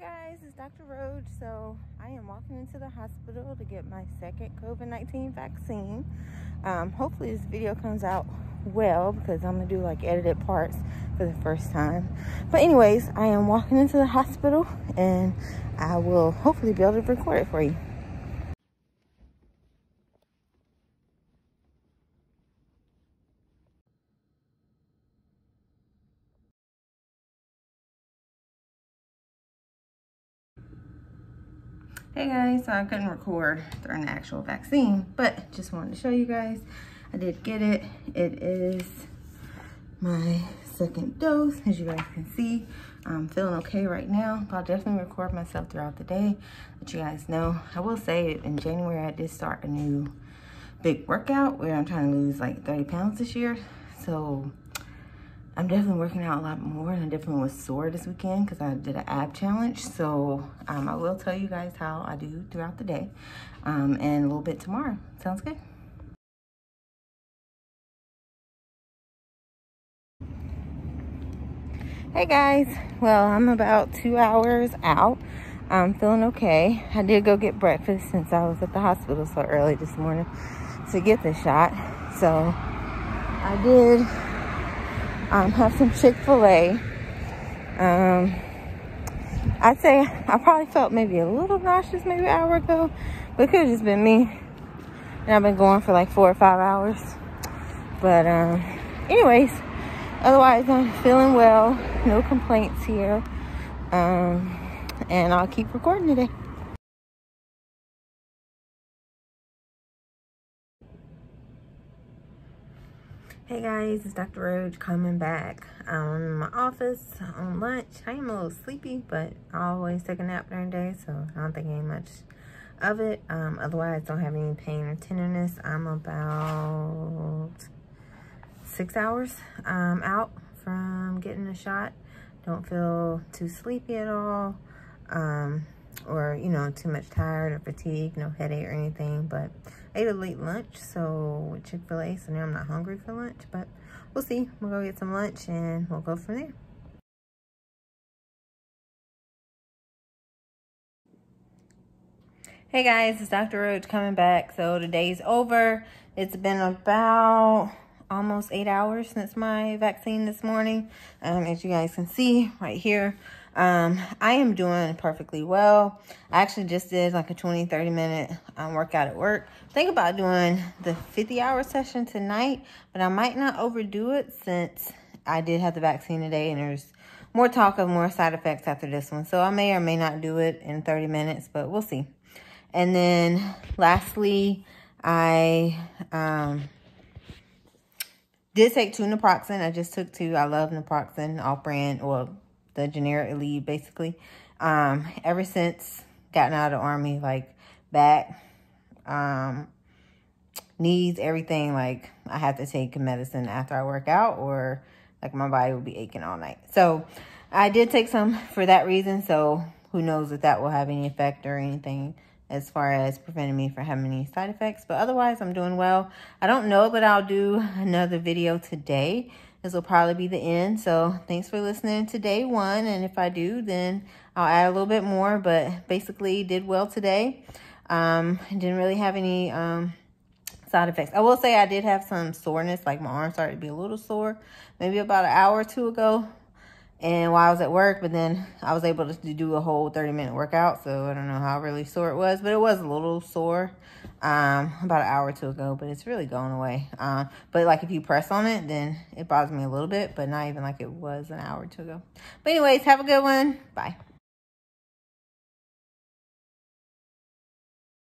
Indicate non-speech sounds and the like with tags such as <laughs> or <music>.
guys, it's Dr. Roach. So I am walking into the hospital to get my second COVID-19 vaccine. Um, hopefully this video comes out well because I'm gonna do like edited parts for the first time. But anyways, I am walking into the hospital and I will hopefully be able to record it for you. Hey guys, so I couldn't record during the actual vaccine, but just wanted to show you guys. I did get it. It is my second dose, as you guys can see. I'm feeling okay right now, but I'll definitely record myself throughout the day, let you guys know. I will say in January, I did start a new big workout where I'm trying to lose like 30 pounds this year. So I'm definitely working out a lot more and I definitely was sore this weekend because I did an ab challenge. So um, I will tell you guys how I do throughout the day um, and a little bit tomorrow. Sounds good? Hey guys, well I'm about two hours out. I'm feeling okay. I did go get breakfast since I was at the hospital so early this morning to get the shot. So I did um, have some Chick-fil-A. Um, I'd say I probably felt maybe a little nauseous maybe an hour ago, but it could have just been me. And I've been going for like four or five hours. But um, anyways, otherwise I'm feeling well. No complaints here. Um, and I'll keep recording today. Hey guys, it's Dr. Roach coming back. In my office on lunch. I am a little sleepy, but I always take a nap during the day, so I don't think any much of it. Um, otherwise, don't have any pain or tenderness. I'm about six hours um, out from getting a shot. Don't feel too sleepy at all. Um, or, you know, too much tired or fatigue, no headache or anything. But I ate a late lunch, so Chick-fil-A, so now I'm not hungry for lunch. But we'll see. We'll go get some lunch and we'll go from there. Hey guys, it's Dr. Roach coming back. So the day's over. It's been about almost eight hours since my vaccine this morning. Um, as you guys can see right here, um, I am doing perfectly well. I actually just did like a 20, 30 minute um, workout at work. Think about doing the 50 hour session tonight, but I might not overdo it since I did have the vaccine today and there's more talk of more side effects after this one. So I may or may not do it in 30 minutes, but we'll see. And then lastly, I um, did take two naproxen. I just took two. I love naproxen, off brand, well, the generic Aleve, basically. Um, ever since gotten out of the army, like back, um, knees, everything, like I have to take medicine after I work out or like my body will be aching all night. So I did take some for that reason. So who knows if that will have any effect or anything as far as preventing me from having any side effects. But otherwise, I'm doing well. I don't know, but I'll do <laughs> another video today this will probably be the end. So thanks for listening to day one. And if I do, then I'll add a little bit more. But basically did well today. Um, didn't really have any um, side effects. I will say I did have some soreness. Like my arm started to be a little sore. Maybe about an hour or two ago. And while I was at work, but then I was able to do a whole 30 minute workout. So I don't know how really sore it was, but it was a little sore um, about an hour or two ago, but it's really going away. Um, but like if you press on it, then it bothers me a little bit, but not even like it was an hour or two ago. But anyways, have a good one. Bye.